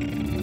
thank you